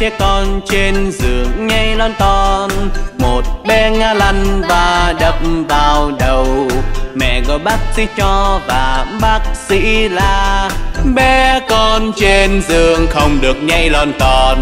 trẻ con trên giường nhảy lon ton. Một bé ngã lăn và đập vào đầu. Mẹ gọi bác sĩ cho và bác sĩ la. Bé con trên giường không được nhảy lon ton.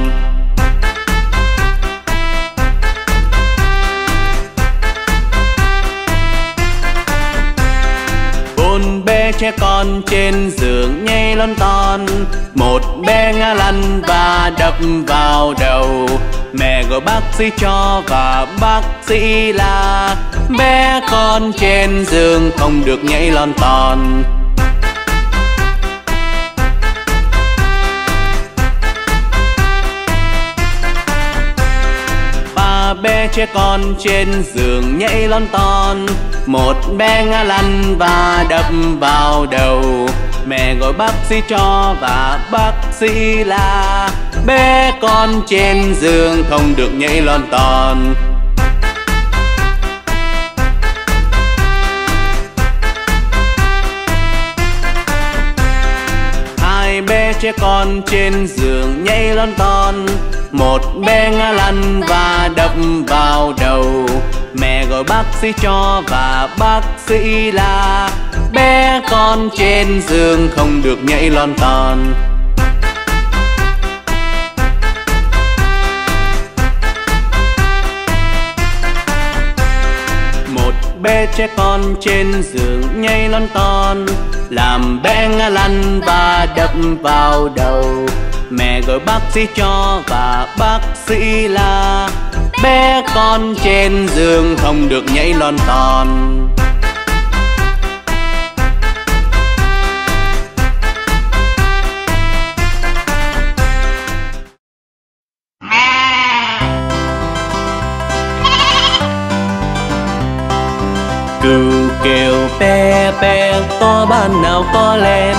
Bốn bé trẻ con trên giường nhảy lon ton. Một bé ngã lăn và đập vào đầu. Mẹ gọi bác sĩ cho và bác sĩ là bé con trên giường không được nhảy lon ton. Ba bé trẻ con trên giường nhảy lon ton. Một bé ngã lăn và đập vào đầu. Mẹ gọi bác sĩ cho và bác sĩ la, bé con trên giường không được nhảy lon ton. Hai bé trẻ con trên giường nhảy lon ton, một bé ngã lăn và đập vào đầu. Mẹ gọi bác sĩ cho và bác sĩ là bé con trên giường không được nhảy lon ton. Bé trẻ con trên giường nhảy lon ton. Làm bé ngã lăn và đập vào đầu. Mẹ gọi bác sĩ cho và bác sĩ la, bé con trên giường không được nhảy lon ton. Pe pe có ban nào có lem.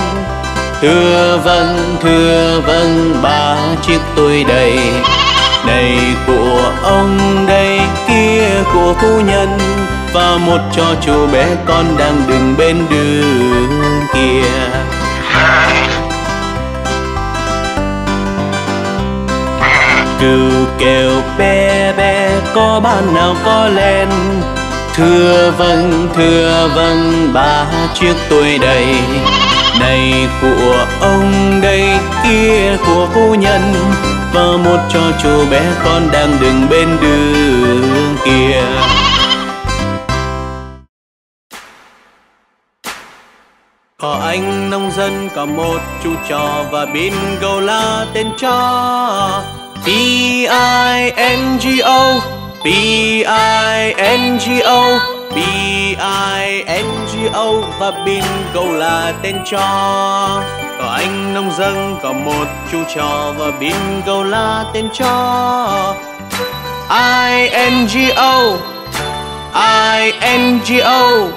Thưa vâng thưa vâng ba chiếc tôi đầy. Đầy của ông đây kia của phu nhân. Và một cho chú bé con đang đứng bên đường kia. Cừu kêu bé bé có ban nào có len thưa vâng thưa vâng ba chiếc tôi đầy. Này của ông đây, kia của phu nhân. Và một cho chú bé con đang đứng bên đường kia. Có anh nông dân, có một chú chó và bingo là tên chó E I N G O. B-I-N-G-O B-I-N-G-O và bingo là tên cho. Có anh nông dân, có một chú chó và bingo là tên cho. I-N-G-O I-N-G-O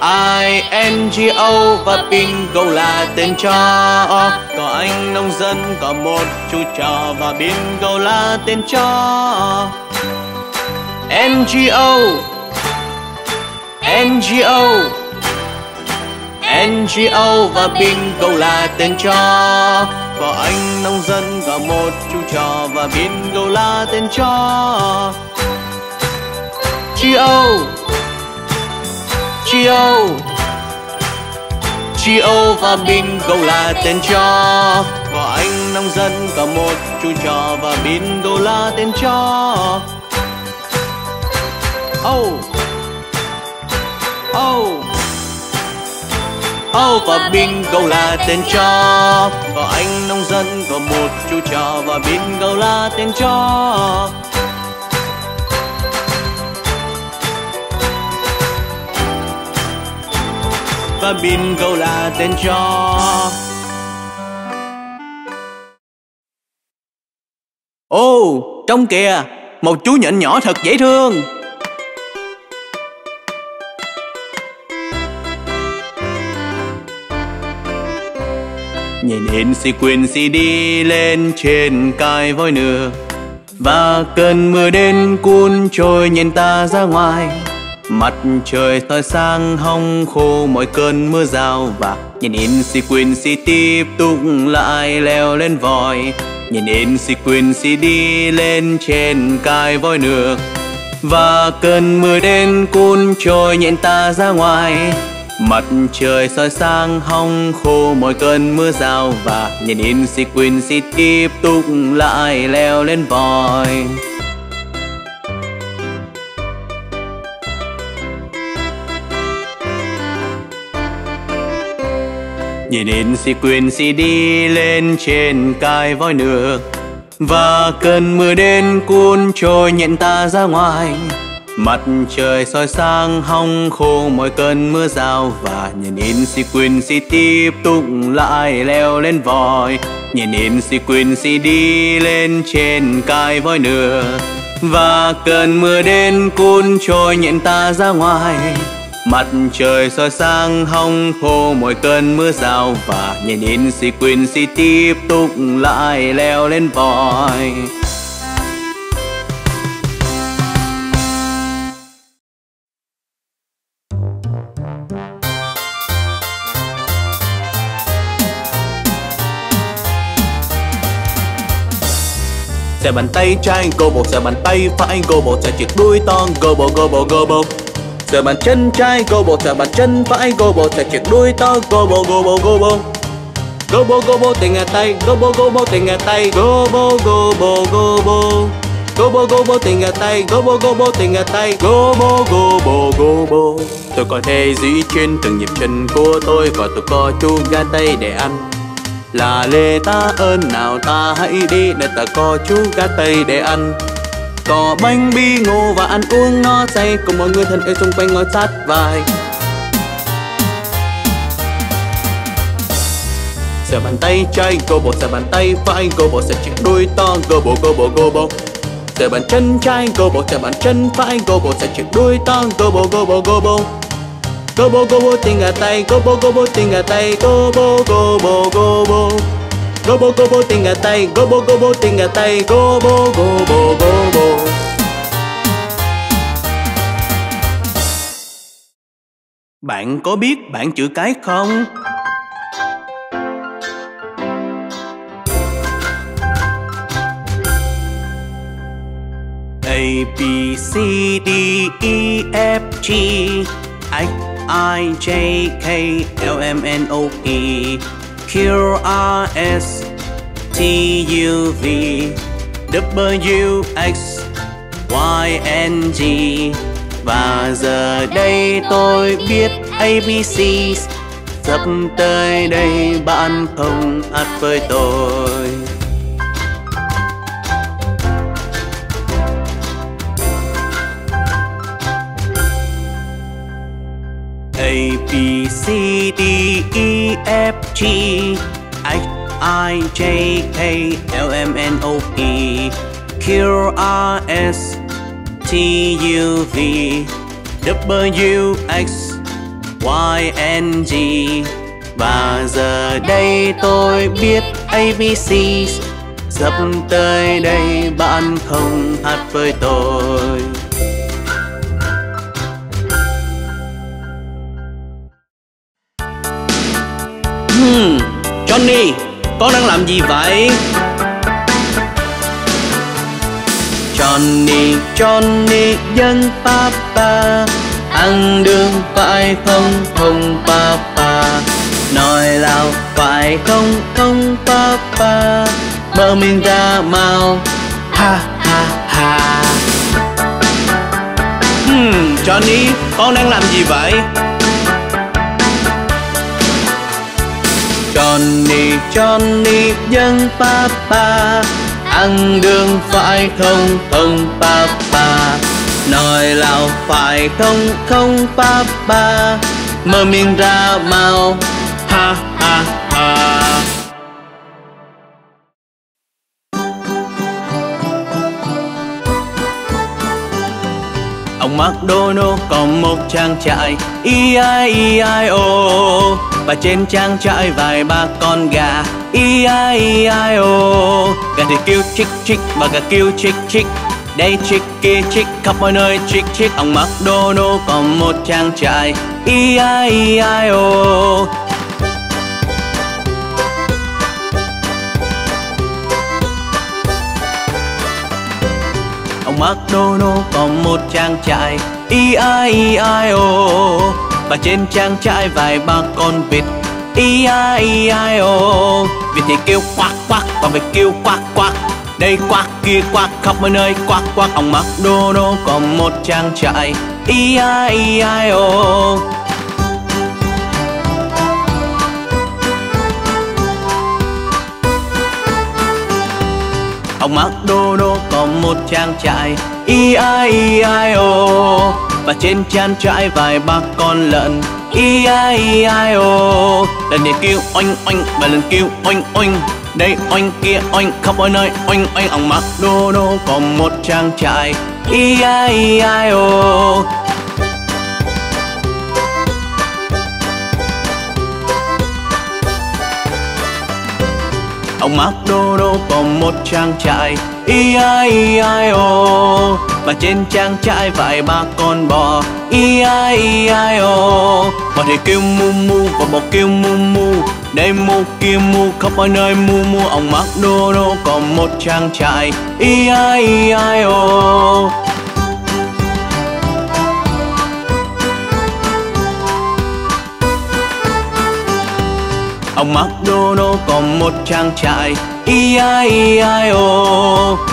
I-N-G-O và bingo là tên cho. Có anh nông dân, có một chú chó và bingo là tên cho. NGO, NGO NGO và bingo là tên cho. Có anh nông dân và một chú trò và bingo là tên cho. GO GO GO và bingo là tên cho. Có anh nông dân và một chú trò và bingo là tên cho. Oh Oh Oh và bingo là tên chó Có anh nông dân có một chú chó. Và bingo là tên chó Và bingo là tên chó Ô, oh, trong kìa, một chú nhện nhỏ thật dễ thương. Nhìn hình si quyền si đi lên trên cài voi nửa Và cơn mưa đến cuốn trôi nhìn ta ra ngoài. Mặt trời soi sang hong khô mọi cơn mưa rào và Nhìn in si quyền si tiếp tục lại leo lên vòi. Nhìn in si đi lên trên cài voi nước và cơn mưa đến cuốn trôi nhện ta ra ngoài mặt trời soi sang hong khô, mỗi cơn mưa rào và nhìn in si tiếp tục lại leo lên vòi. Nhìn in si đi lên trên cài voi nước. Và cơn mưa đến cuốn trôi nhận ta ra ngoài mặt trời soi sáng hong khô, mỗi cơn mưa rào và nhìn in si tiếp tục lại leo lên vòi. Nhìn in si đi lên trên cài voi nửa và cơn mưa đến cuốn trôi nhện ta ra ngoài. Mặt trời soi sáng hong khô, mỗi cơn mưa rào và nhìn in si tiếp tục lại leo lên vòi. Xẻ bàn tay trái go bộ, xẻ bàn tay phải go bộ, xẻ chiếc đuôi to go bộ go bộ go bộ. Xẻ bàn chân trái go bộ, xẻ bàn chân phải go bộ, xẻ chiếc đuôi to go bộ go bộ go bộ. Go bộ go bộ tình ngà tay, go bộ go bộ tình ngà tay, go bộ go bộ go bộ. Go bộ go bộ tình ngà tay, go bộ go bộ tình ngà tay, go bộ go bộ go bộ. Tôi có thể di chuyển từng nhịp chân của tôi, và tôi có chú gà tay để ăn là lê ta ơn, nào ta hãy đi, để ta có chú gà tây để ăn. Có bánh bi ngô và ăn uống no say, cùng mọi người thân yêu xung quanh ngồi sát vai. Sờ bàn tay trái go bộ sờ bàn tay phải go bộ sờ chiếc đuôi to go bộ go bộ go bộ Sờ bàn chân trái go bộ sờ bàn chân phải go bộ sờ chiếc đuôi to go bộ go bộ go bộ Gobo gobo tinga tay Gobo gobo tinga tay Gobo gobo gobo Gobo gobo tinga tay Gobo gobo tinga tay Gobo gobo gobo Bạn có biết bạn chữ cái không? A B C D E F G. I I J K L M N O P Q R S T U V, W X Y N G. Và giờ đây tôi biết ABC sắp tới đây bạn không hát với tôi. D E F G. H I J K L M N O P. Q R S T U V. W X Y N G. Và giờ đây tôi biết ABC sắp tới đây bạn không hát với tôi. Hmm, Johnny, con đang làm gì vậy? Johnny, Johnny dân papa Ăn đường phải không? Không papa. Nói lao phải không? Không papa. Mở miệng ra mau. Ha ha ha. Hmm, Johnny, con đang làm gì vậy? Johnny Johnny, dân papa, ăn đường phải không không papa? Nói lào phải không không papa? Mở miệng ra mau. McDonald có một trang trại. E-I-E-I-O Và trên trang trại vài ba con gà. E-I-E-I-O Gà thì kêu chích chích và gà kêu chích chích đây chích kia chích khắp mọi nơi chích chích. Ông McDonald có một trang trại. E-I-E-I-O McDonald có một trang trại. E-I-E-I-O Và trên trang trại vài ba con vịt. E-I-E-I-O Vịt thì kêu quack quack Còn vịt kêu quack quack Đây quack kia quack khắp mọi nơi quack quack Ông McDonald có một trang trại. E-I-E-I-O Ông McDonald có một trang trại E-I-E-I-O Và trên trang trại vài ba con lợn E-I-E-I-O Lần này kêu oanh oanh, và lần kêu oanh oanh. Đây oanh kia oanh, khắp mọi nơi oanh oanh. Ông McDonald có một trang trại E-I-E-I-O Ông McDonald có một trang trại. I i i i o. Và trên trang trại vài ba con bò. I i i i o. Bò thì kêu mu mu và bò kêu mu mu. Đây mu kia mu khắp mọi nơi mu mu. Ông McDonald có một trang trại. I i i i o. Ông McDonald có một trang trại. E-I-E-I-O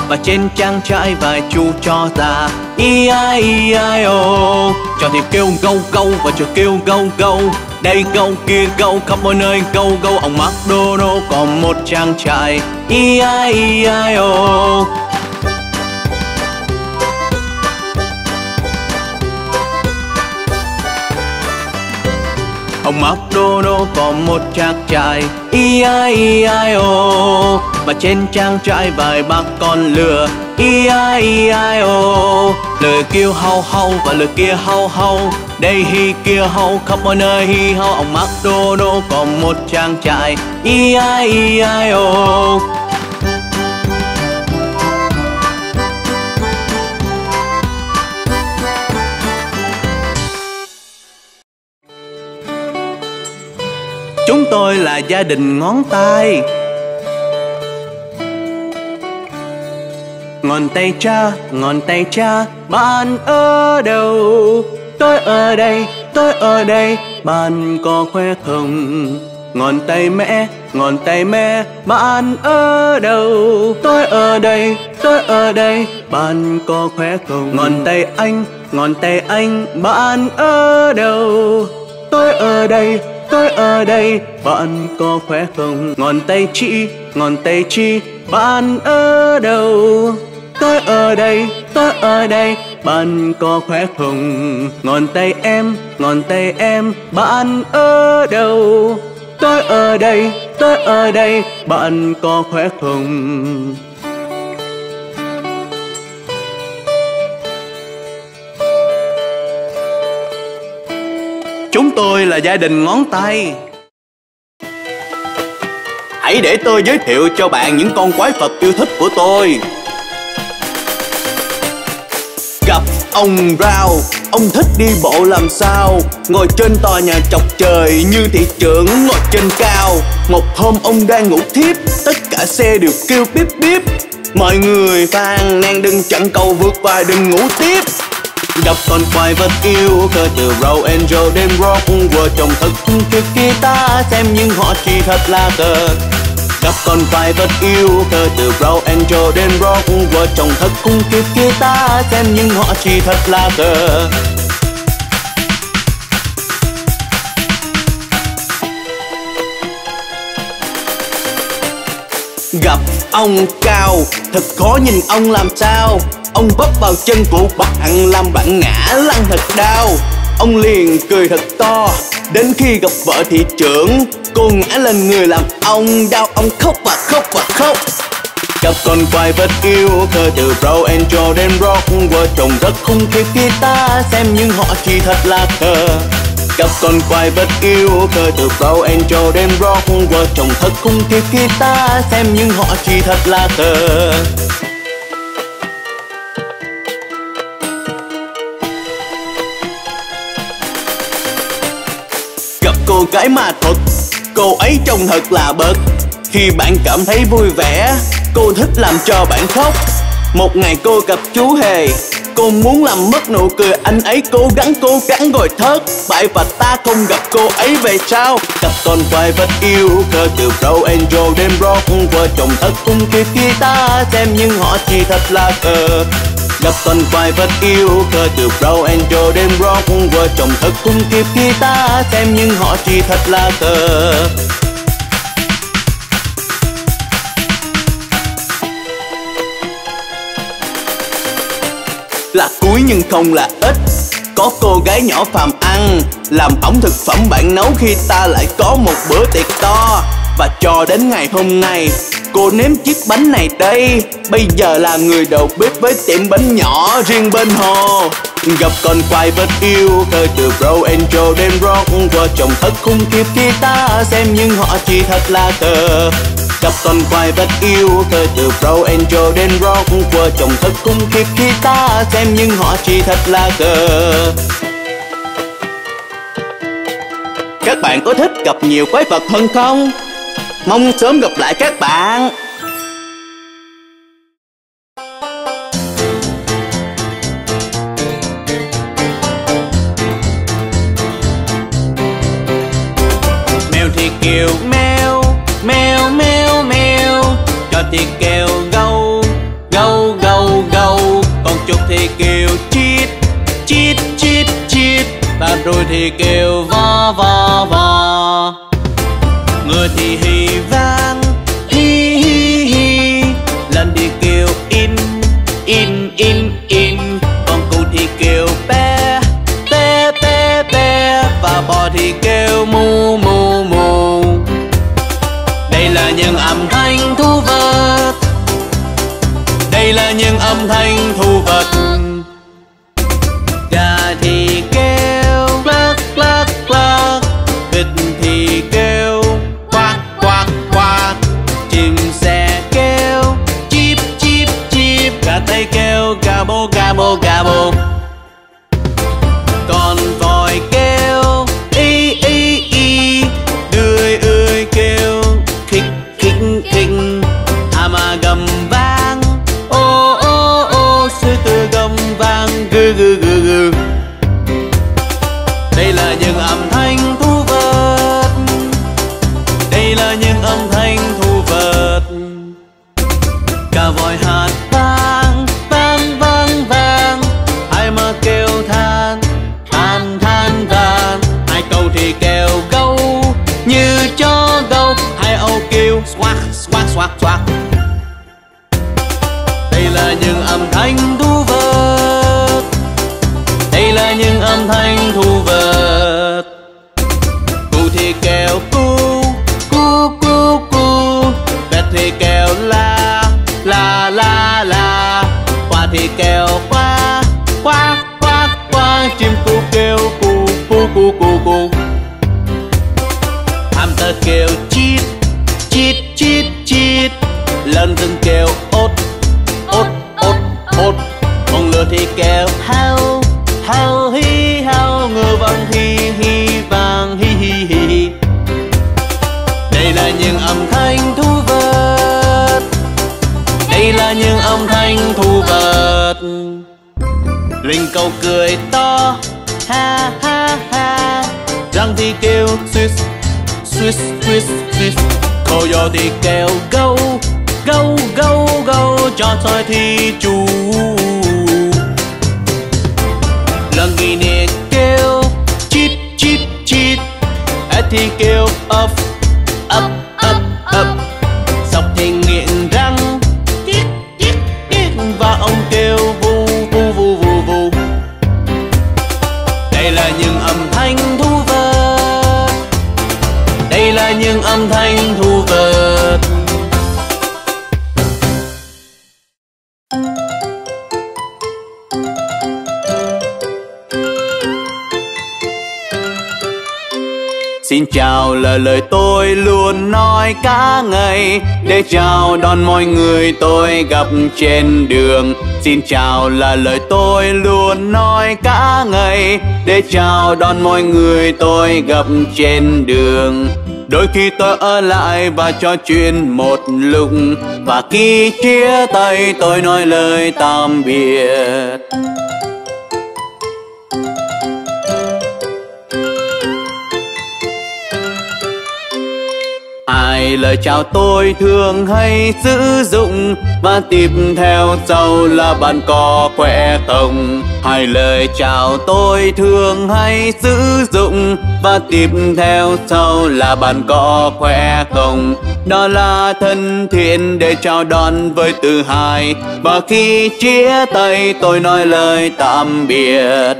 Và trên trang trại vài chú cho già. E-I-E-I-O Cho thì kêu gâu gâu và cho kêu gâu gâu. Đây gâu kia, gâu khắp mọi nơi, gâu gâu. Ông McDonald có một trang trại. E-I-E-I-O Ông mặc đồ đô có một trang trại. E-I-E-I-O Và trên trang trại vài bác con lừa. E-I-E-I-O Lời kêu hau hau và lời kia hau hau. Đây hi kia hau, khắp mọi nơi hi hau. Ông mặc đồ đô có một trang trại. E-I-E-I-O Chúng tôi là gia đình ngón tay Ngón tay cha, ngón tay cha Bạn ở đâu? Tôi ở đây, tôi ở đây Bạn có khỏe không? Ngón tay mẹ, ngón tay mẹ Bạn ở đâu? Tôi ở đây, tôi ở đây Bạn có khỏe không? Ngón tay anh, ngón tay anh Bạn ở đâu? Tôi ở đây, tôi ở đây Bạn có khỏe không? Ngón tay chị, ngón tay chị Bạn ở đâu? Tôi ở đây, tôi ở đây Bạn có khỏe không? Ngón tay em, ngón tay em Bạn ở đâu? Tôi ở đây, tôi ở đây Bạn có khỏe không? Tôi là gia đình ngón tay. Hãy để tôi giới thiệu cho bạn những con quái vật yêu thích của tôi. Gặp ông Rao. Ông thích đi bộ làm sao? Ngồi trên tòa nhà chọc trời Như thị trưởng ngồi trên cao. Một hôm ông đang ngủ thiếp, Tất cả xe đều kêu bíp bíp. Mọi người phàn nàn đừng chặn cầu vượt và đừng ngủ tiếp. Gặp con quái vật yêu. Cơ từ Row Angel đêm rock Vừa trông thật kia guitar xem nhưng họ chỉ thật là cờ Gặp con quái vật yêu cơ từ Row Angel đêm rock Vừa trông thật cung kia guitar xem nhưng họ chỉ thật là cờ Gặp ông cao, Thật khó nhìn ông làm sao. Ông bóp vào chân của bạn Làm bạn ngã lăn thật đau. Ông liền cười thật to, Đến khi gặp vợ thị trưởng, Cô ngã lên người làm ông đau. Ông khóc và khóc và khóc. Gặp con quay vật yêu, Thơ từ Bro and Jordan Rock. Vợ chồng rất khung khiếp ta, Xem nhưng họ chỉ thật là thơ. Gặp con quái vật yêu cơ từ Bro and Jordan Rock Vợ chồng thật khung khi ta, Xem nhưng họ chỉ thật là thờ. Gặp cô gái ma thuật, Cô ấy trông thật là bật Khi bạn cảm thấy vui vẻ, Cô thích làm cho bạn khóc. Một ngày cô gặp chú hề Cô muốn làm mất nụ cười, anh ấy cố gắng cố gắng rồi thất bại Và ta không gặp cô ấy về sao Cặp con quay vật yêu cơ từ Pro Angel đến Rock Vợ chồng thật cung kịp khi ta xem, nhưng họ chỉ thật là cờ. Gặp con quay vật yêu cơ từ Pro Angel đến Rock Vợ chồng thật cung kịp khi ta xem, nhưng họ chỉ thật là cờ. Là nhưng không là ít. Có cô gái nhỏ phàm ăn, làm ống thực phẩm bạn nấu khi ta lại có một bữa tiệc to. Và cho đến ngày hôm nay, cô nếm chiếc bánh này đây. Bây giờ là người đầu bếp với tiệm bánh nhỏ riêng bên hồ. Gặp con quay vết yêu thời từ bro angel đến rock. Vợ chồng thật khung kịp khi ta xem nhưng họ chỉ thật là cờ gặp con quay rất yêu thời từ pro angel đến rock. Của chồng thật cung kịp khi ta xem nhưng họ chỉ thật là cờ. Các bạn có thích gặp nhiều quái vật hơn không? Mong sớm gặp lại các bạn. Rồi thì kêu va va va. Người thì hì vang hi hi hi lần thì kêu in in in in. Còn cụ thì kêu pe pe pe pe. Và bò thì kêu mu mu mu. Đây là những âm thanh thu vật. Đây là những âm thanh thu vật. Xoát xoát đây là những âm thanh linh cầu cười to, ha ha ha. Răng thì kêu, swiss swiss swiss swiss. Gió thì kêu, gâu gâu gâu gâu. Cho soi thì chú. Lần ghi nè kêu, chít chít chít. Ếch thì kêu chào là lời tôi luôn nói cả ngày. Để chào đón mọi người tôi gặp trên đường. Xin chào là lời tôi luôn nói cả ngày. Để chào đón mọi người tôi gặp trên đường. Đôi khi tôi ở lại và trò chuyện một lúc. Và khi chia tay tôi nói lời tạm biệt. Ai lời chào tôi thường hay sử dụng, và tiếp theo sau là bạn có khỏe không hai lời chào tôi thường hay sử dụng, và tiếp theo sau là bạn có khỏe không đó là thân thiện để chào đón với từ hai và khi chia tay tôi nói lời tạm biệt.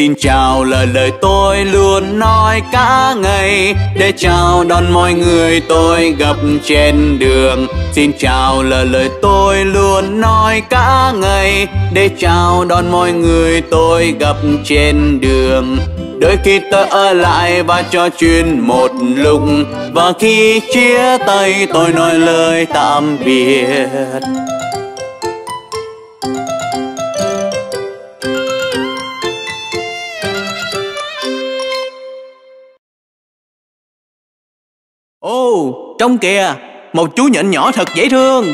Xin chào là lời tôi luôn nói cả ngày. Để chào đón mọi người tôi gặp trên đường. Xin chào là lời tôi luôn nói cả ngày. Để chào đón mọi người tôi gặp trên đường. Đôi khi tôi ở lại và trò chuyện một lúc. Và khi chia tay tôi nói lời tạm biệt. Ồ, trông kìa, một chú nhện nhỏ thật dễ thương.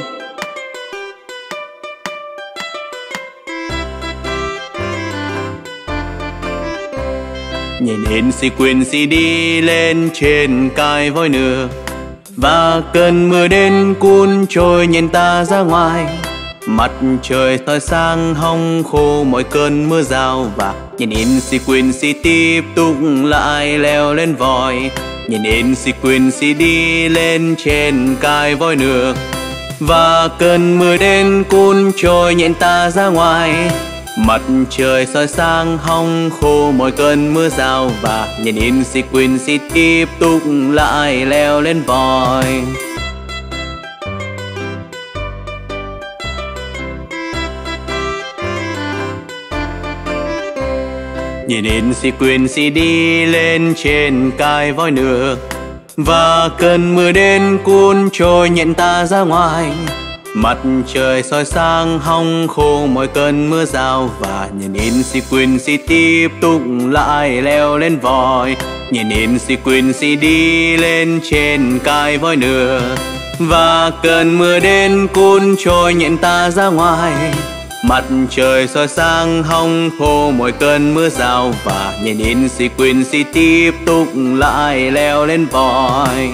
Nhìn hình si đi lên trên cài voi nửa Và cơn mưa đến cuốn trôi nhìn ta ra ngoài. Mặt trời soi sang hong khô mọi cơn mưa rào Và nhìn lên si quyền si tiếp tục lại leo lên vòi. Nhìn in si đi lên trên cài voi nước Và cơn mưa đến cuốn trôi nhện ta ra ngoài. Mặt trời soi sang hong khô mọi cơn mưa rào Và nhìn in si tiếp tục lại leo lên vòi Nhìn lên si quyền si đi lên trên cài voi nước Và cơn mưa đến cuốn trôi nhận ta ra ngoài. Mặt trời soi sang hong khô mọi cơn mưa rào. Và nhìn in si tiếp tục lại leo lên vòi. Nhìn in si đi lên trên cài voi nước Và cơn mưa đến cuốn trôi nhận ta ra ngoài. Mặt trời soi sang hong khô, mỗi cơn mưa rào Và nhìn in sequence tiếp tục lại leo lên vòi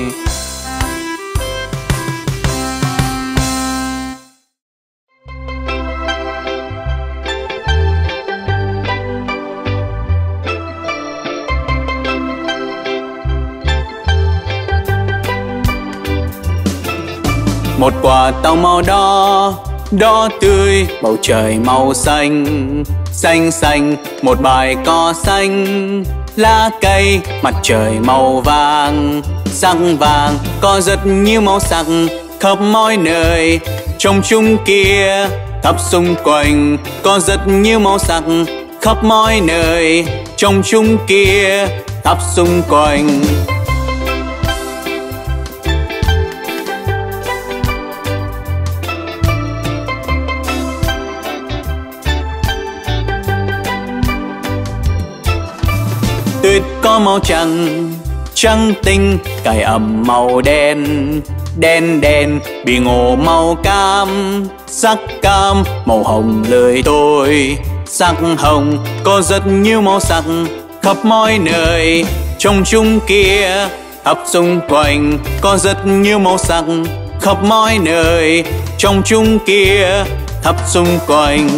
Một quả tàu màu đỏ đó tươi, bầu trời màu xanh xanh xanh, một bài cỏ xanh. Lá cây, mặt trời màu vàng, sắc vàng, có rất nhiều màu sắc khắp mọi nơi. Trong chung kia khắp xung quanh, có rất nhiều màu sắc khắp mọi nơi. Trong chung kia khắp xung quanh tuyết có màu trắng trắng tinh, cài ẩm màu đen đen đen, bị ngộ màu cam, sắc cam, màu hồng lời tôi. Sắc hồng có rất nhiều màu sắc khắp mọi nơi trong chung kia khắp xung quanh có rất nhiều màu sắc khắp mọi nơi trong chung kia khắp xung quanh.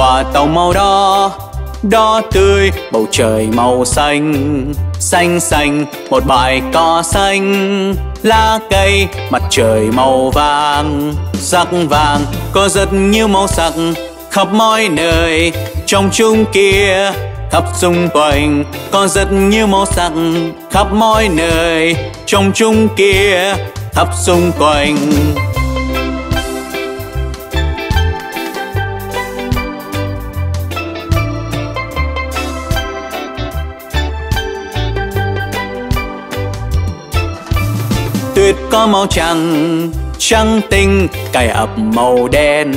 Quả tàu màu đỏ đỏ tươi, bầu trời màu xanh xanh xanh, một bãi cỏ xanh, lá cây, mặt trời màu vàng, sắc vàng, có rất nhiều màu sắc khắp mọi nơi. Trong chung kia, khắp xung quanh, có rất nhiều màu sắc khắp mọi nơi. Trong chung kia, khắp xung quanh tuyết có màu trắng trắng tinh, cài ập màu đen.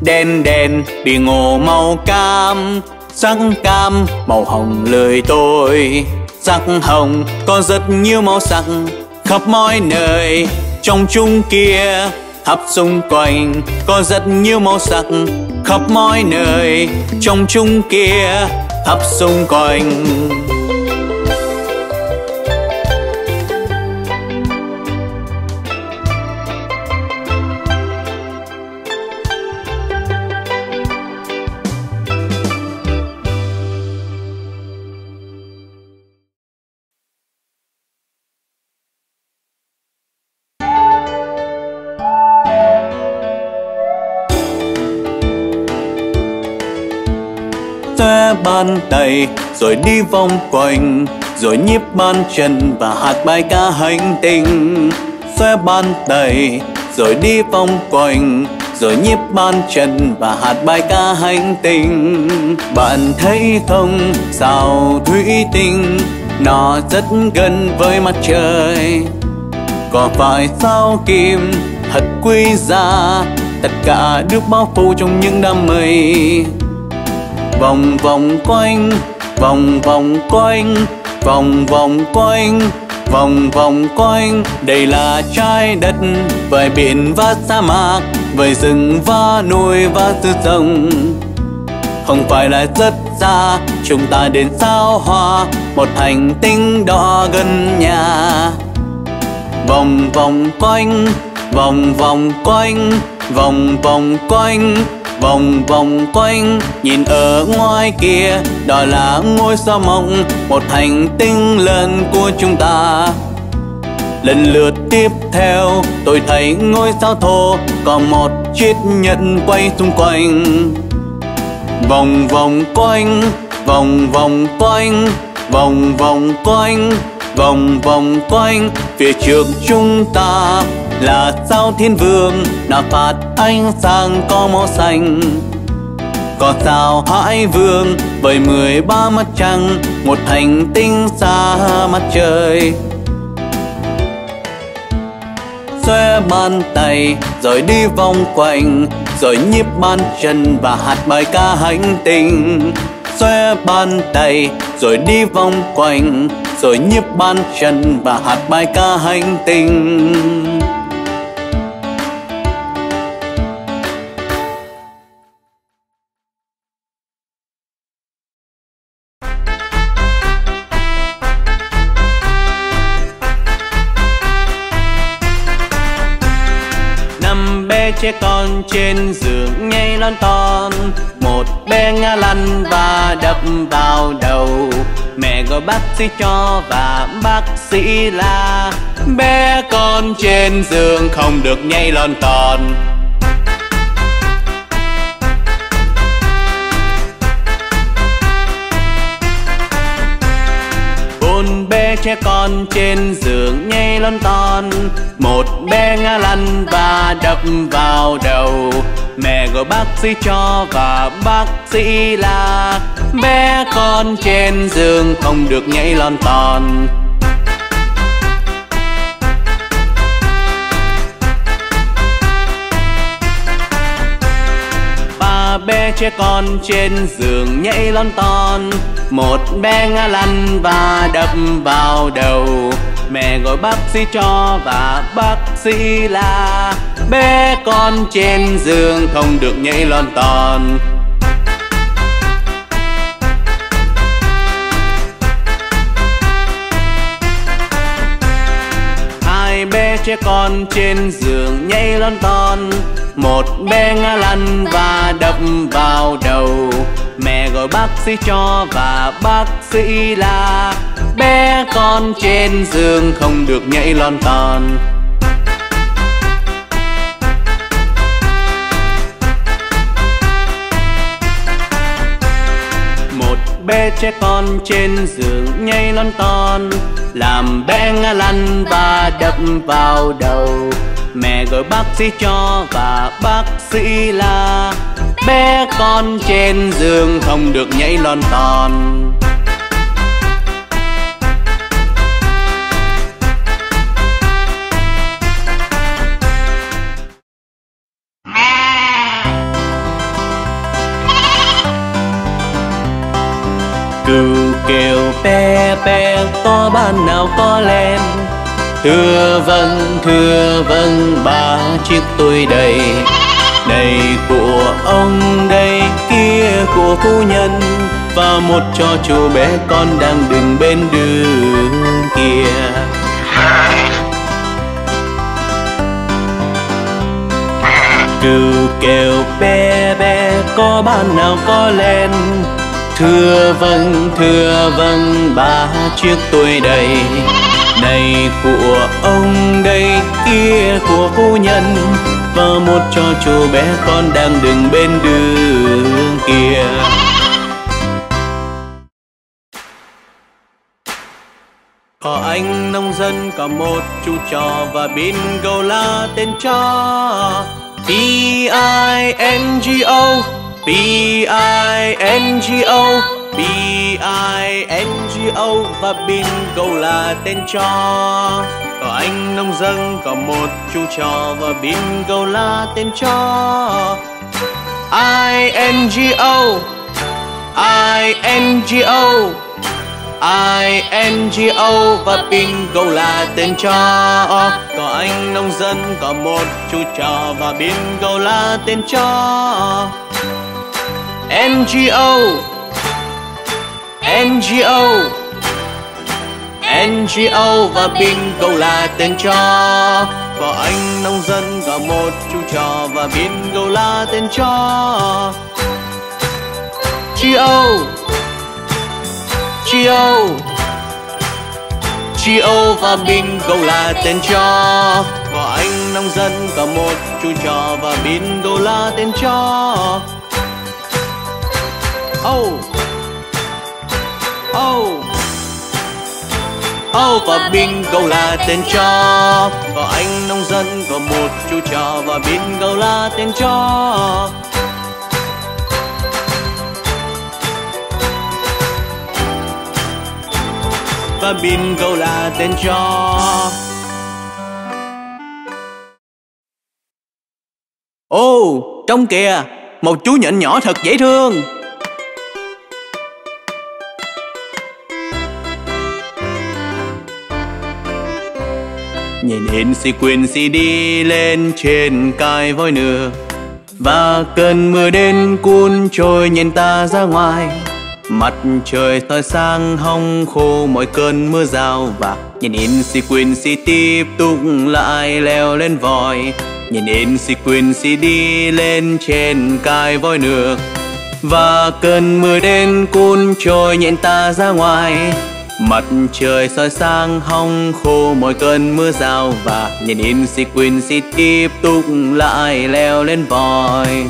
Đen đen, bị ngô màu cam, sắc cam, màu hồng lời tôi. Sắc hồng, có rất nhiều màu sắc khắp mọi nơi. Trong chung kia, khắp xung quanh, có rất nhiều màu sắc khắp mọi nơi. Trong chung kia, khắp xung quanh xóa tay rồi đi vòng quanh, rồi nhíp bàn chân và hát bài ca hành tinh. Xóa bàn tay, rồi đi vòng quanh, rồi nhíp bàn chân và hát bài ca hành tinh. Bạn thấy không, sao thủy tinh, nó rất gần với mặt trời. Có phải sao kim thật quý giá, tất cả được bao phủ trong những đám mây? Vòng vòng quanh, vòng vòng quanh, vòng vòng quanh, vòng vòng quanh. Đây là trái đất với biển và sa mạc với rừng và núi và tư rồng không phải là rất xa, chúng ta đến sao hoa, một hành tinh đó gần nhà. Vòng vòng quanh, vòng vòng quanh, vòng vòng quanh vòng vòng quanh, nhìn ở ngoài kia, đó là ngôi sao mộng, một hành tinh lớn của chúng ta. Lần lượt tiếp theo, tôi thấy ngôi sao thô, có một chiếc nhẫn quay xung quanh. Vòng vòng quanh, vòng vòng quanh, vòng vòng quanh, vòng vòng quanh, phía trước chúng ta là sao thiên vương đã phát ánh sáng có màu xanh. Có sao hải vương với mười ba mắt trăng, một hành tinh xa mặt trời. Xòe bàn tay, rồi đi vòng quanh, rồi nhíp bàn chân và hát bài ca hành tinh. Xòe bàn tay, rồi đi vòng quanh, rồi nhíp bàn chân và hát bài ca hành tinh. Bác sĩ cho và bác sĩ là bé con trên giường không được nhảy lon ton. Bốn bé trẻ con trên giường nhảy lon ton. Một bé ngã lăn và đập vào đầu mẹ gọi bác sĩ cho và bác sĩ là bé con trên giường không được nhảy lon ton. Bé trẻ con trên giường nhảy lon ton. Một bé ngã lăn và đập vào đầu. Mẹ gọi bác sĩ cho và bác sĩ là bé con trên giường không được nhảy lon ton. Hai bé trẻ con trên giường nhảy lon ton. Một bé ngã lăn và đập vào đầu. Mẹ gọi bác sĩ cho và bác sĩ là bé con trên giường không được nhảy lon ton. Bé trẻ con trên giường nhảy lon ton. Làm bé ngã lăn và đập vào đầu. Mẹ gọi bác sĩ cho và bác sĩ là bé con trên giường không được nhảy lon ton. Cừu kêu pe pe có ban nào có lem thưa vâng thưa vâng ba chiếc tôi đầy. Đầy của ông đây kia của phu nhân. Và một cho chú bé con đang đứng bên đường kia. Cừu kêu pe pe, có ban nào có len thưa vâng thưa vâng ba chiếc tôi đầy. Này của ông đây, kia của phu nhân. Và một cho chú bé con đang đứng bên đường kia. Có anh nông dân, có một chú chó và bingo là tên chó t i n g o. B-I-N-G-O B-I-N-G-O Và bingo là tên cho. Có anh nông dân có một chú chó Và bingo là tên cho. I-N-G-O I-N-G-O I-N-G-O và bingo là tên cho. Có anh nông dân có một chú chó và bingo là tên cho. NGO, NGO, NGO và bingo là tên cho Có anh nông dân và một chú trò và bingo là tên cho GO GO GO và Bingo là tên cho Có anh nông dân và một chú trò Và Bingo là tên cho Oh Oh Oh và Bingo là tên chó Có anh nông dân có một chú chó Và Bingo là tên chó và bingo là tên chó Ô, oh, trong kìa, một chú nhện nhỏ thật dễ thương. Nhìn quyền si đi lên trên cài voi nửa Và cơn mưa đến cuốn trôi nhìn ta ra ngoài. Mặt trời soi sang hong khô mọi cơn mưa rào và nhìn in si tiếp tục lại leo lên vòi. Nhìn in si đi lên trên cài voi nước và cơn mưa đến cuốn trôi nhện ta ra ngoài mặt trời soi sáng hong khô mọi cơn mưa rào và nhìn in sequence tiếp tục lại leo lên vòi.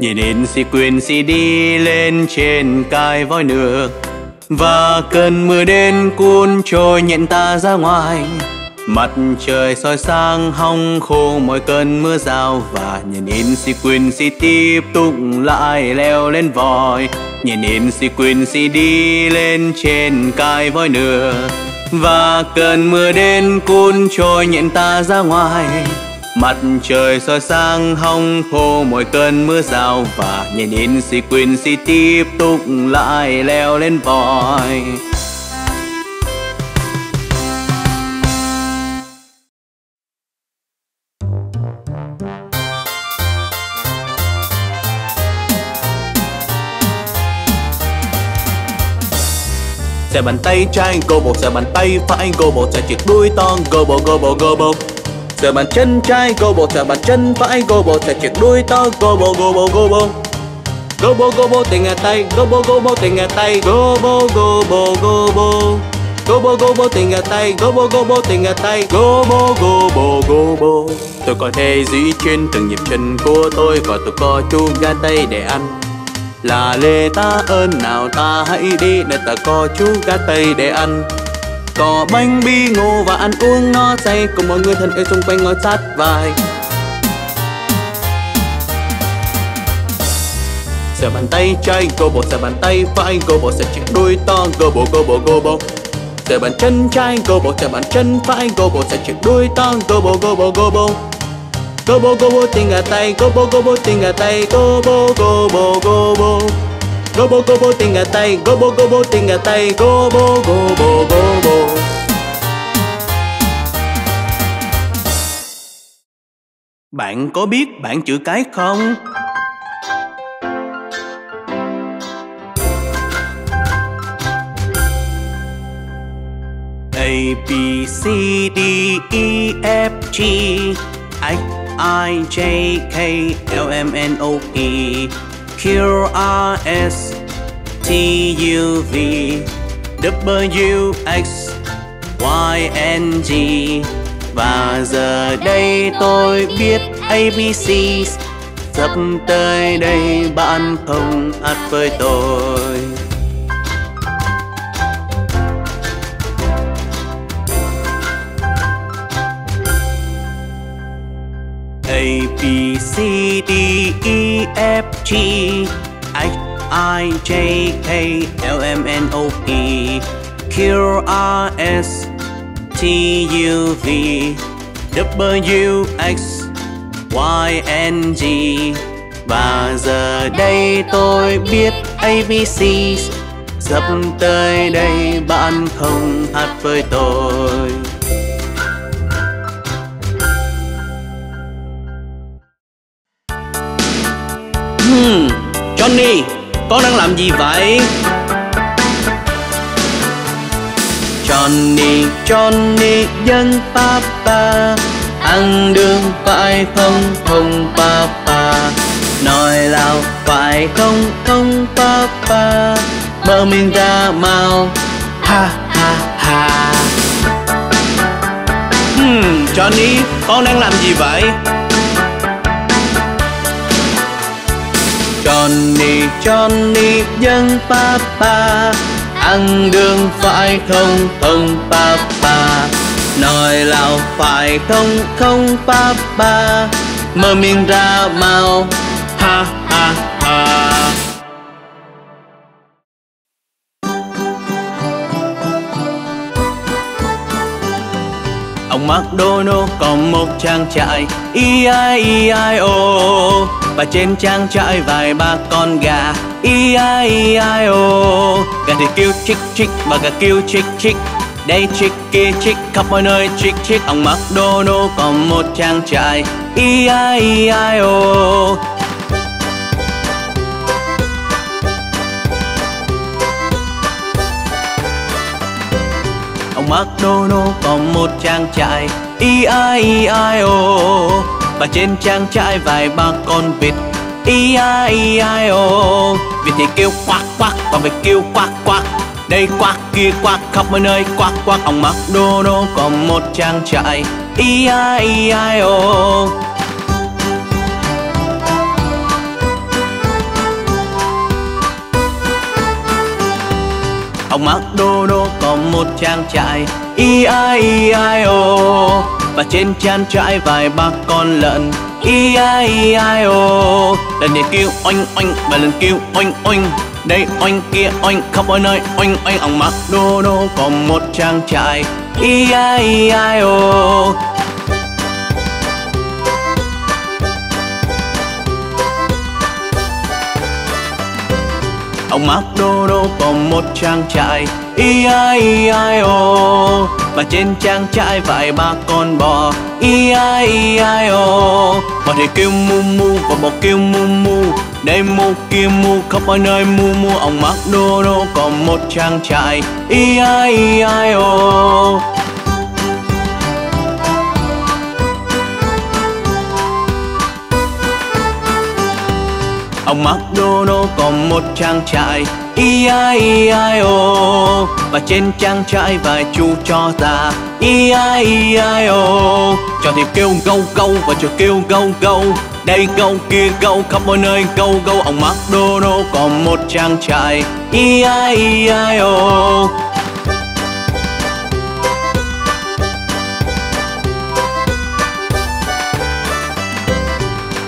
Nhìn in sequence đi lên trên cài voi nước Và cơn mưa đến cuốn trôi nhận ta ra ngoài. Mặt trời soi sáng hong khô mọi cơn mưa rào Và nhìn in si tiếp tục lại leo lên vòi. Nhìn in si đi lên trên cài voi nửa Và cơn mưa đến cuốn trôi nhện ta ra ngoài. Mặt trời soi sáng hong khô, mỗi cơn mưa rào Và nhìn in si tiếp tục lại leo lên vòi. Xe bàn tay trái go bộ, xe bàn tay phải go bộ, xe chiếc đuôi to go bộ go bộ go bộ Sờ bàn chân trái go bộ sờ bàn chân phải go bộ sờ chiếc đuôi to go bộ go bộ go bộ Go bo go bo tình tay go bo go bo tình tay go bo go bo go bo Go bo go bo tình tay go bo go bo tình tay go bo go bo go bo Tôi có thể duy trên từng nhịp chân của tôi Và tôi có chú gà tay để ăn là lê ta ơn, nào ta hãy đi để ta có chú gà tây để ăn. Có bánh bi ngô và ăn uống no say, cùng mọi người thân yêu xung quanh ngồi sát vai. Sờ bàn tay trái go bộ sờ bàn tay phải go bộ sờ chiếc đuôi to go bộ go bộ go bộ sờ bàn chân trái bộ xẻ bàn chân phải cô bộ sờ chiếc đuôi to cô bộ cô bộ cô bộ. Gobo Gobo tinh gà tay Gobo Gobo tinh gà tay Gobo. Gobo Gobo Gobo Gobo tinh gà tay Gobo Gobo tinh gà tay Gobo Gobo Gobo Bạn có biết bạn chữ cái không? A B C D E F G. I I J K L M N O P Q R S T U V W X Y N G và giờ đây tôi biết ABC sắp tới đây bạn không hát với tôi. A B C D E F G H I J K L M N O P Q R S T U V W X Y N G và giờ đây tôi biết ABC sắp tới đây, bạn không hát với tôi. Hmm, Johnny, con đang làm gì vậy? Johnny, Johnny dân papa Ăn đường phải không? Không papa. Nói lao phải không? Không papa. Mở miệng ra mau. Ha ha ha. Hmm, Johnny, con đang làm gì vậy? Johnny, Johnny dân papa ăn đường phải không không papa? Nói lào phải không không papa? Mở miệng ra mau ha ha ha. Ông McDonald có một trang trại E-I-E-I-O oh. Và trên trang trại vài ba con gà. I i o Gà thì kêu chích chích và gà kêu chích chích. Đây chích, kia chích, khắp mọi nơi chích chích. Ông McDonald có một trang trại. I i o Ông McDonald có một trang trại. E-I-E-I-O và trên trang trại vài ba con vịt i a i a o Vịt thì kêu quack quack Còn vịt kêu quack quack Đây quack kia quack khắp mọi nơi quack quack Ông McDonald có một trang trại. I i o Ông McDonald có một trang trại. E-I-E-I-O và trên trang trại vài ba con lợn. E-I-E-I-O Lần này kêu oanh oanh, và lần kêu oanh oanh. Đây oanh, kia oanh, khắp mọi nơi oanh oanh. Ông mặc đô đô có một trang trại. E-I-E-I-O Ông McDonald có một trang trại i i i, o. Và trên trang trại vài ba con bò. E-I-E-I-O Bò thì kêu mu mu, và bò kêu mu mu. Đây mu kia mu, khắp mọi nơi mu mu. Ông McDonald còn một trang trại. I i i, o. Ông McDonald còn một trang trại i i i o Và trên trang trại vài chú cho ta i i i o Cho thì kêu gâu gâu và cho kêu gâu gâu. Đây, gâu kia, gâu khắp mọi nơi, gâu gâu. Ông McDonald có một trang trại. I i i o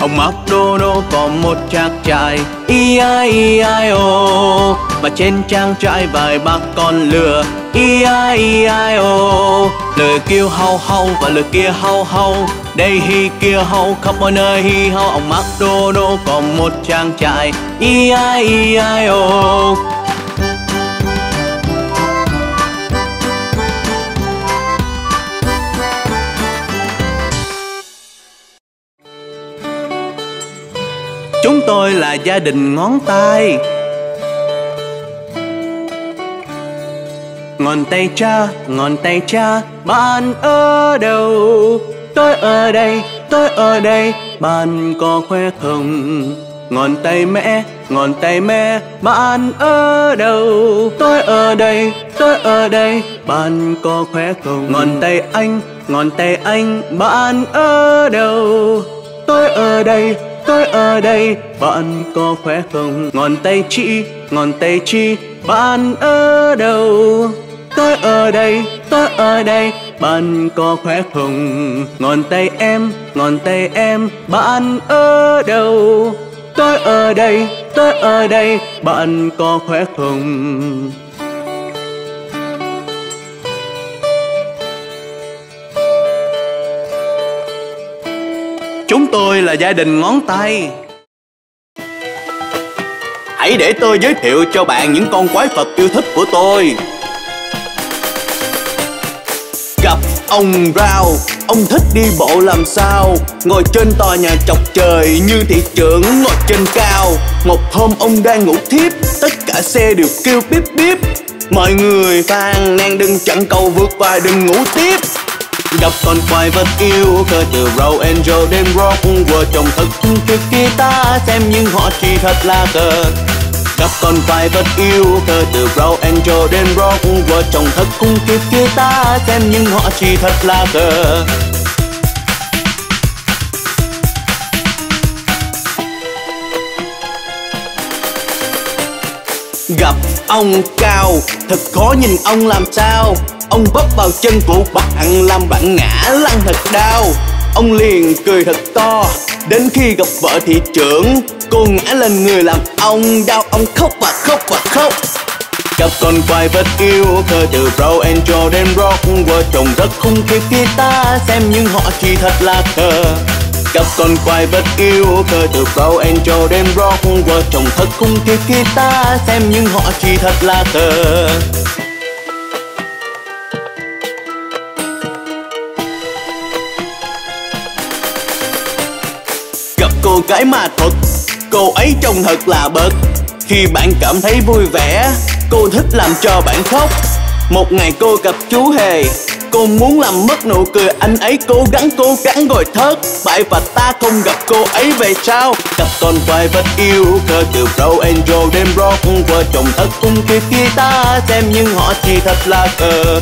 Ông mặc đồ đô có một trang trại i i i o Và trên trang trại vài bác con lừa. I ai i ai, ô. Lời kêu hau hau và lời kia hau hau. Đây hi kia hau khắp mọi nơi hi hau. Ông mặc đô đô còn một trang trại i ai i ai, ô. Tôi là gia đình ngón tay Ngón tay cha, ngón tay cha Bạn ở đâu? Tôi ở đây, tôi ở đây Bạn có khỏe không? Ngón tay mẹ, ngón tay mẹ Bạn ở đâu? Tôi ở đây, tôi ở đây Bạn có khỏe không? Ngón tay anh, ngón tay anh Bạn ở đâu? Tôi ở đây, tôi ở đây. Bạn có khỏe không? Ngón tay chị ngón tay chị bạn ở đâu? Tôi ở đây, tôi ở đây. Bạn có khỏe không? Ngón tay em, ngón tay em. Bạn ở đâu? Tôi ở đây, tôi ở đây. Bạn có khỏe không? Chúng tôi là gia đình ngón tay. Hãy để tôi giới thiệu cho bạn những con quái vật yêu thích của tôi. Gặp ông Rao. Ông thích đi bộ làm sao? Ngồi trên tòa nhà chọc trời Như thị trưởng ngồi trên cao. Một hôm ông đang ngủ thiếp, Tất cả xe đều kêu bíp bíp. Mọi người phàn nàn đừng chặn cầu vượt và đừng ngủ tiếp gặp con quái vật yêu cơ từ row angel đến rock vừa trông thật kiệt guitar xem nhưng họ chỉ thật là cờ. Gặp con quái vật yêu cơ từ row angel đến rock vừa trông thật kiệt guitar xem nhưng họ chỉ thật là cờ. Gặp ông cao, thật khó nhìn ông làm sao. Ông bóp vào chân của bạn làm bạn ngã lăn thật đau. Ông liền cười thật to, Đến khi gặp vợ thị trưởng, Cô ngã lên người làm ông đau. Ông khóc và khóc và khóc. Gặp con quay vật yêu, Thơ từ Pro Angel đến Rock. Vợ chồng rất khung khiếp ta Xem nhưng họ chỉ thật là khờ cặp con quay vật yêu Thơ từ Pro Angel đến Rock Vợ chồng thật khung khi ta Xem nhưng họ chỉ thật là khờ cô gái mà thuật, Cô ấy trông thật là bật Khi bạn cảm thấy vui vẻ, Cô thích làm cho bạn khóc. Một ngày cô gặp chú Hề Cô muốn làm mất nụ cười, anh ấy cố gắng cố gắng rồi thất bại Và ta không gặp cô ấy về sao cặp con quay vẫn yêu Cơ từ Pro Angel đến Rock. Vợ chồng thật cùng kịp khi ta Xem, nhưng họ chỉ thật là cờ.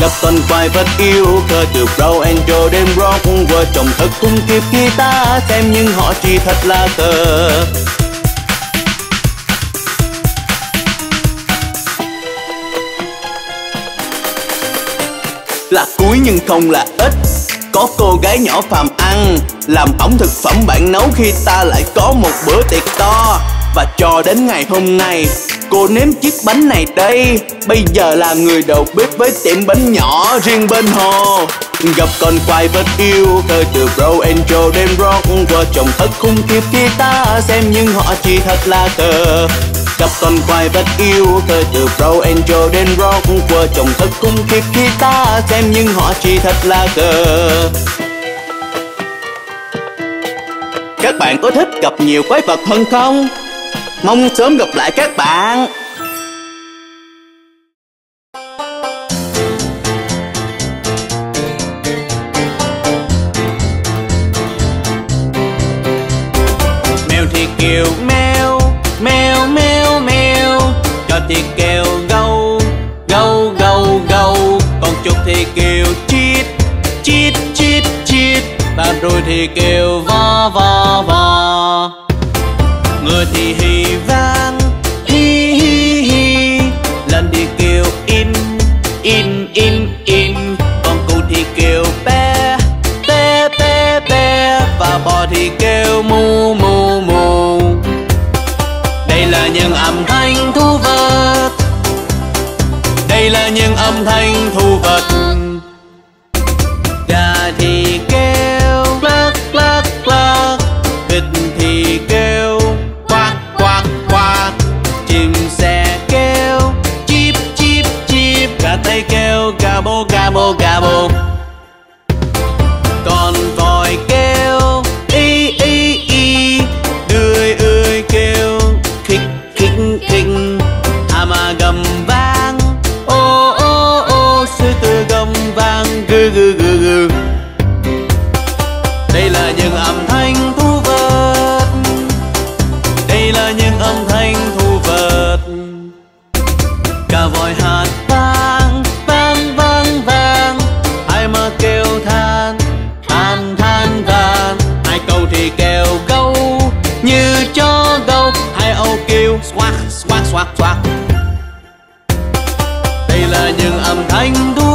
Gặp con quay vẫn yêu cơ từ Pro Angel đến Rock. Vợ chồng thật cùng kịp khi ta xem, nhưng họ chỉ thật là cờ. Là cuối nhưng không là ít. Có cô gái nhỏ phàm ăn, làm hỏng thực phẩm bạn nấu khi ta lại có một bữa tiệc to. Và cho đến ngày hôm nay, Cô nếm chiếc bánh này đây. Bây giờ là người đầu bếp với tiệm bánh nhỏ riêng bên hồ. Gặp con quay vật yêu Thời từ Bro Angel đến Rock. Vợ chồng thật khung khiếp ta Xem nhưng họ chỉ thật là cờ cặp con quay vật yêu Thời từ pro Angel đến Rock. Qua chồng thật khung khiếp ta Xem nhưng họ chỉ thật là cờ. Các bạn có thích gặp nhiều quái vật hơn không? Mong sớm gặp lại các bạn. Thì kêu va va là những âm thanh thu vớt. Đây là những âm thanh thu vớt. Cả vòi hạt vang vang vang vang. Ai mà kêu than than than than. Ai câu thì kêu câu như cho đâu hai âu kêu xoát xoát xoát xoát. Đây là những âm thanh thu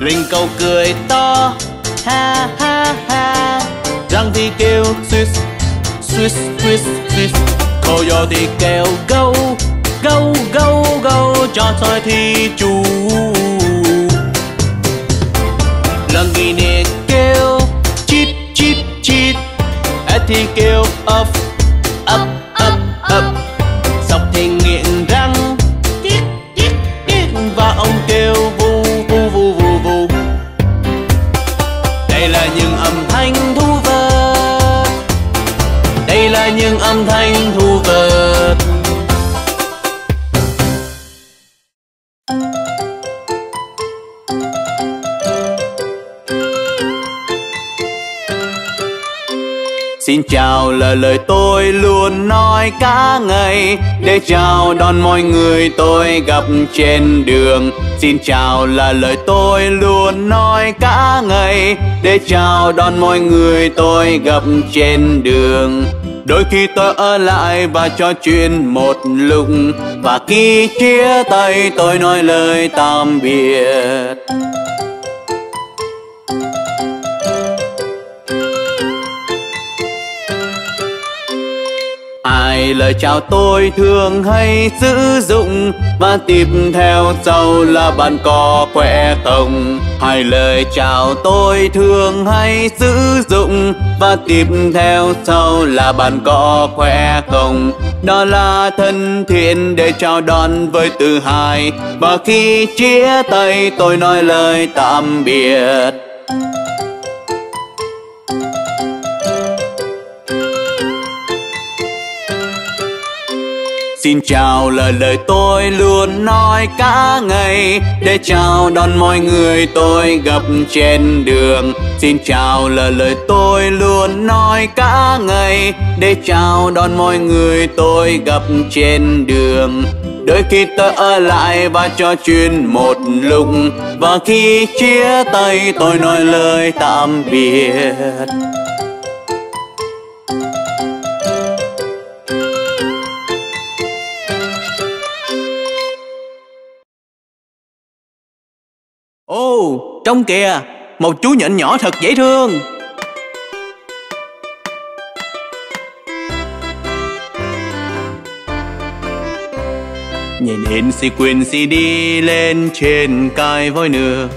linh cầu cười to, ha ha ha. Răng thì kêu, Swiss Swiss Swiss khẩu gió thì kêu, gâu gâu gâu gâu, cho soi thì chú. Lần ghi nè kêu chít chít chít ếch thì kêu off Xin chào là lời tôi luôn nói cả ngày. Để chào đón mọi người tôi gặp trên đường. Xin chào là lời tôi luôn nói cả ngày. Để chào đón mọi người tôi gặp trên đường. Đôi khi tôi ở lại và trò chuyện một lúc. Và khi chia tay tôi nói lời tạm biệt. Lời chào tôi thường hay sử dụng Và tiếp theo sau là bạn có khỏe không Hai lời chào tôi thường hay sử dụng Và tiếp theo sau là bạn có khỏe không Đó là thân thiện để chào đón với từ hai Và khi chia tay tôi nói lời tạm biệt. Xin chào là lời tôi luôn nói cả ngày. Để chào đón mọi người tôi gặp trên đường. Xin chào là lời tôi luôn nói cả ngày. Để chào đón mọi người tôi gặp trên đường. Đôi khi tôi ở lại và trò chuyện một lúc. Và khi chia tay tôi nói lời tạm biệt. Trông kìa, một chú nhện nhỏ thật dễ thương. Nhìn hình si đi lên trên cài voi nửa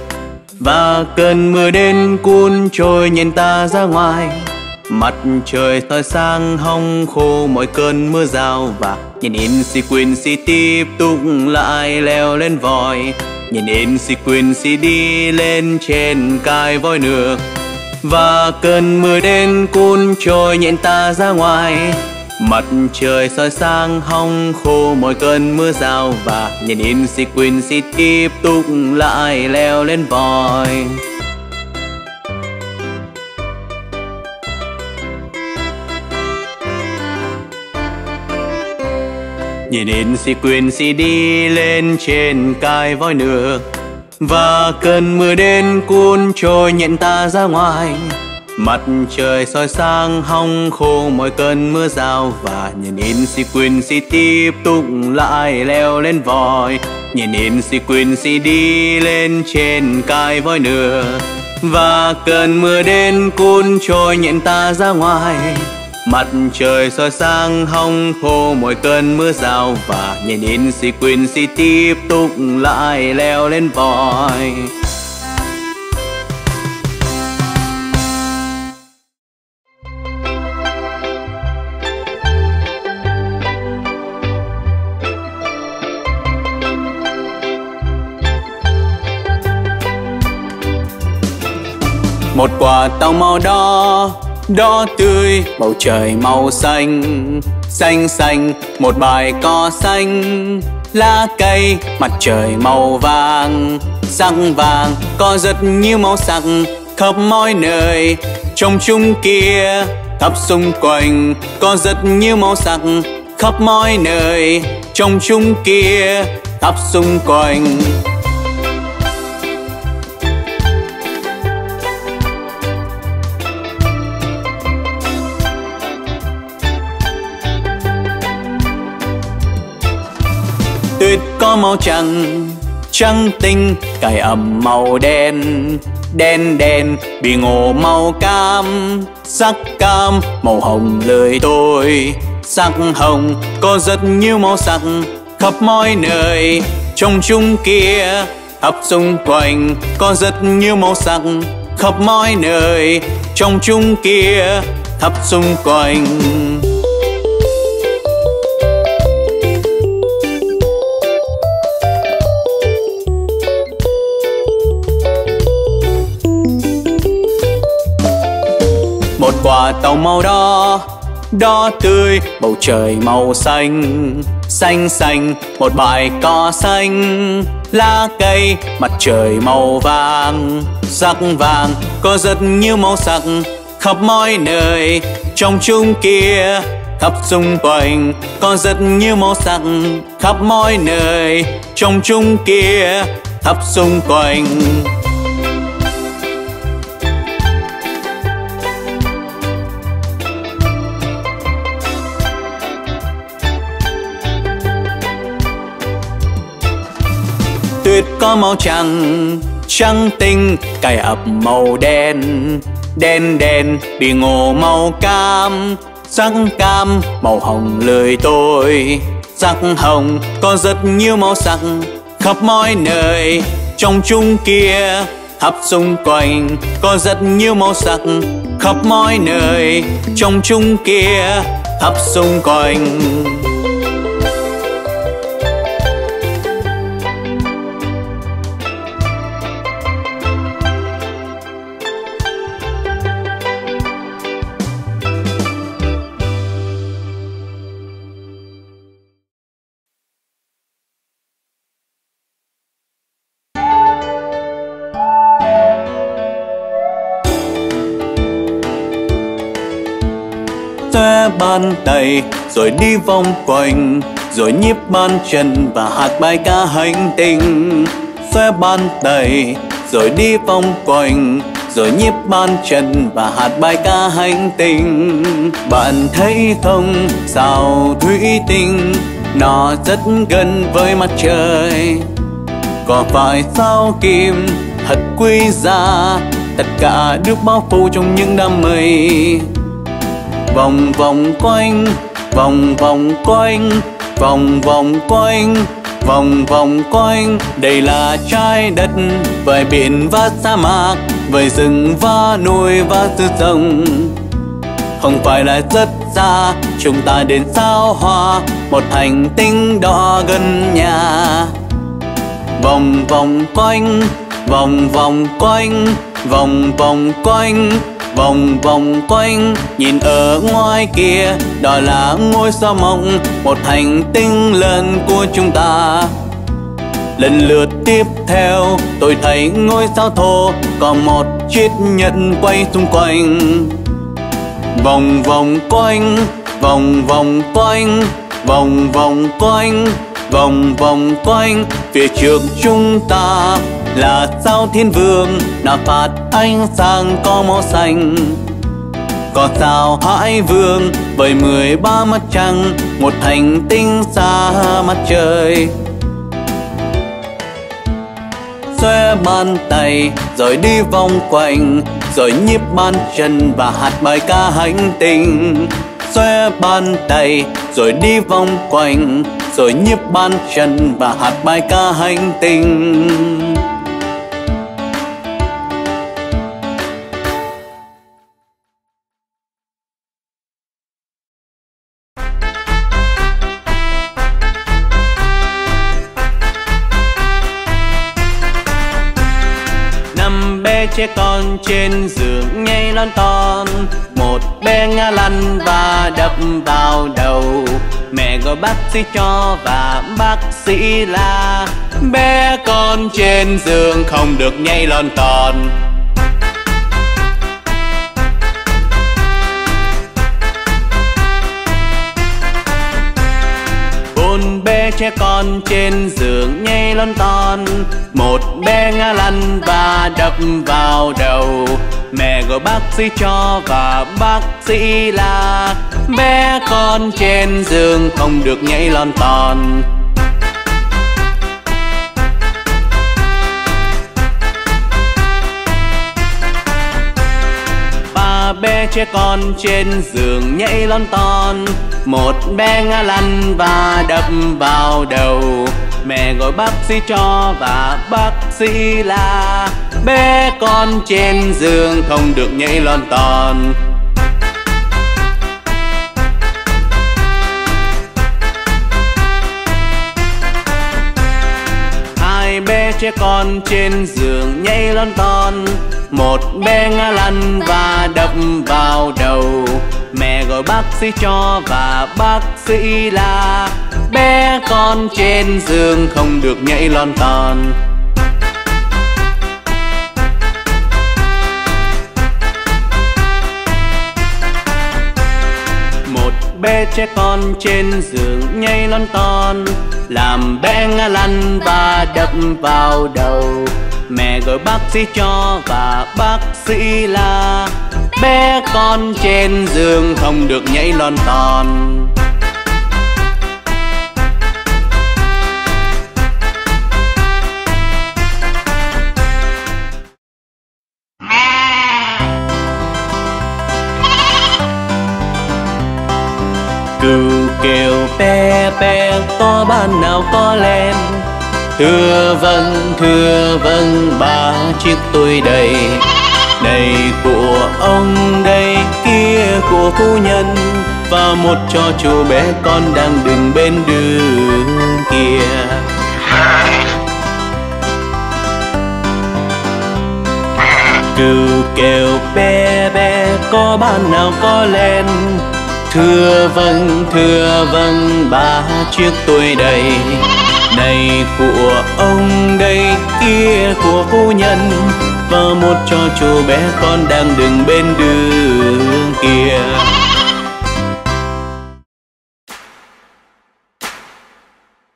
Và cơn mưa đến cuốn trôi nhìn ta ra ngoài. Mặt trời soi sang hong khô mọi cơn mưa rào Và nhìn in si tiếp tục lại leo lên vòi. Nhìn in sequence đi lên trên cài voi nước Và cơn mưa đến cuốn trôi nhện ta ra ngoài. Mặt trời soi sang hong khô mọi cơn mưa rào. Và nhìn in sequence tiếp tục lại leo lên vòi Nhìn in si đi lên trên cài voi nửa Và cơn mưa đến cuốn trôi nhận ta ra ngoài. Mặt trời soi sang hong khô mọi cơn mưa rào. Và nhìn in si tiếp tục lại leo lên vòi Nhìn in si đi lên trên cài voi nửa Và cơn mưa đến cuốn trôi nhận ta ra ngoài. Mặt trời soi sáng hong khô, mỗi cơn mưa rào Và nhìn in si quyên si tiếp tục lại leo lên vòi. Một quả tàu màu đỏ đó tươi, bầu trời màu xanh xanh xanh, một bài cò xanh. Lá cây, mặt trời màu vàng, sắc vàng, có rất nhiều màu sắc khắp mọi nơi. Trong chung kia khắp xung quanh, có rất nhiều màu sắc khắp mọi nơi. Trong chung kia khắp xung quanh có màu trắng trắng tinh cài ẩm màu đen đen đen, bị ngộ màu cam, sắc cam, màu hồng lời tôi. Sắc hồng, có rất nhiều màu sắc khắp mọi nơi. Trong chung kia khắp xung quanh, có rất nhiều màu sắc khắp mọi nơi. Trong chung kia khắp xung quanh. Quả tàu màu đỏ đỏ tươi, bầu trời màu xanh. Xanh xanh, một bãi cỏ xanh, lá cây, mặt trời màu vàng. Sắc vàng, có rất nhiều màu sắc khắp mọi nơi. Trong chung kia, khắp xung quanh, có rất nhiều màu sắc khắp mọi nơi. Trong chung kia, khắp xung quanh có màu trắng trắng tinh, cài ập màu đen. Đen đen, bị ngộ màu cam, sắc cam, màu hồng lời tôi. Sắc hồng, có rất nhiều màu sắc khắp mọi nơi. Trong chung kia, khắp xung quanh, có rất nhiều màu sắc khắp mọi nơi. Trong chung kia, khắp xung quanh bàn tay rồi đi vòng quanh, rồi nhíp bàn chân và hát bài ca hành tinh. Xóa bàn tay rồi đi vòng quanh, rồi nhíp bàn chân và hát bài ca hành tinh. Bạn thấy không sao thủy tinh, nó rất gần với mặt trời. Có phải sao kim thật quý giá, tất cả được bao phủ trong những đám mây vòng vòng quanh, vòng vòng quanh, vòng vòng quanh, vòng vòng quanh. Đây là trái đất với biển và sa mạc, với rừng và núi và sự rồng. Không phải là rất xa, chúng ta đến sao hoa, một hành tinh đỏ gần nhà. Vòng vòng quanh, vòng vòng quanh, vòng vòng quanh vòng vòng quanh, nhìn ở ngoài kia, đó là ngôi sao mộng, một hành tinh lớn của chúng ta. Lần lượt tiếp theo, tôi thấy ngôi sao thô, có một chiếc nhẫn quay xung quanh. Vòng vòng quanh, vòng vòng quanh, vòng vòng quanh, vòng vòng quanh, phía trước chúng ta là sao thiên vương đã phát ánh sáng có màu xanh? Có sao hải vương với mười ba mắt trăng, một hành tinh xa mặt trời? Xòe bàn tay, rồi đi vòng quanh, rồi nhíp bàn chân và hát bài ca hành tinh. Xòe bàn tay, rồi đi vòng quanh, rồi nhíp bàn chân và hát bài ca hành tinh. Trên giường nhảy lon ton. Một bé ngã lăn và đập vào đầu. Mẹ gọi bác sĩ cho và bác sĩ là bé con trên giường không được nhảy lon ton. Bốn bé trẻ con trên giường nhảy lon ton. Một bé ngã lăn và đập vào đầu. Mẹ gọi bác sĩ cho và bác sĩ là bé con trên giường không được nhảy lon ton. Ba bé trẻ con trên giường nhảy lon ton. Một bé ngã lăn và đập vào đầu. Mẹ gọi bác sĩ cho và bác sĩ là bé con trên giường không được nhảy lon ton. Hai bé trẻ con trên giường nhảy lon ton. Một bé ngã lăn và đập vào đầu. Mẹ gọi bác sĩ cho và bác sĩ là bé con trên giường không được nhảy lon ton. Bé trẻ con trên giường nhảy lon ton. Làm bé ngã lăn và đập vào đầu. Mẹ gọi bác sĩ cho và bác sĩ là bé con trên giường không được nhảy lon ton. Cừu kêu pe pe có ban nào có lem thưa vâng thưa vâng ba chiếc tôi đầy. Đầy của ông đây kia của phu nhân. Và một cho chú bé con đang đứng bên đường kia. Cừu kêu bé bé có ban nào có len thưa vâng thưa vâng ba chiếc tôi đầy. Này của ông đây, kia của phu nhân. Và một cho chú bé con đang đứng bên đường kia.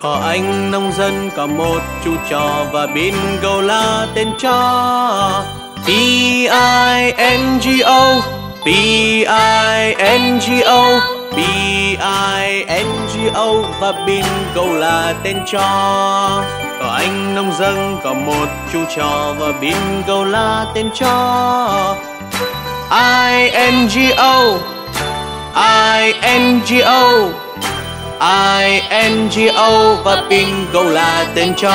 Có anh nông dân, có một chú chó và bingo là tên chó. B I N G O. B I N G O B I N G O và bingo là tên cho. Có anh nông dân có một chú chó và bingo là tên cho. I N G O, I N G O, I N G O và bingo là tên cho.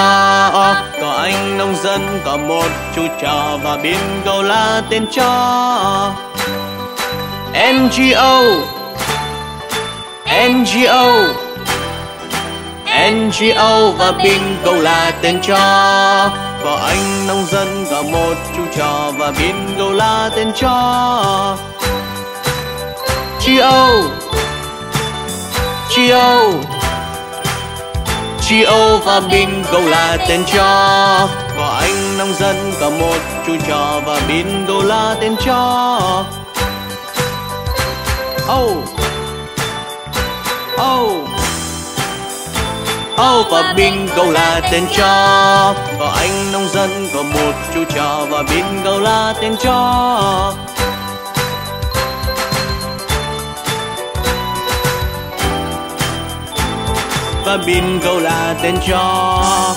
Có anh nông dân có một chú chó và bingo là tên cho. NGO, NGO, NGO và bingo là tên cho. Có anh nông dân và một chú trò và bingo là tên cho. GO GO GO và bingo là tên cho. Có anh nông dân và một chú trò và bingo là tên cho. Oh Oh Oh và bingo là tên chó Có anh nông dân có một chú chó. Và bingo là tên chó và bingo là tên chó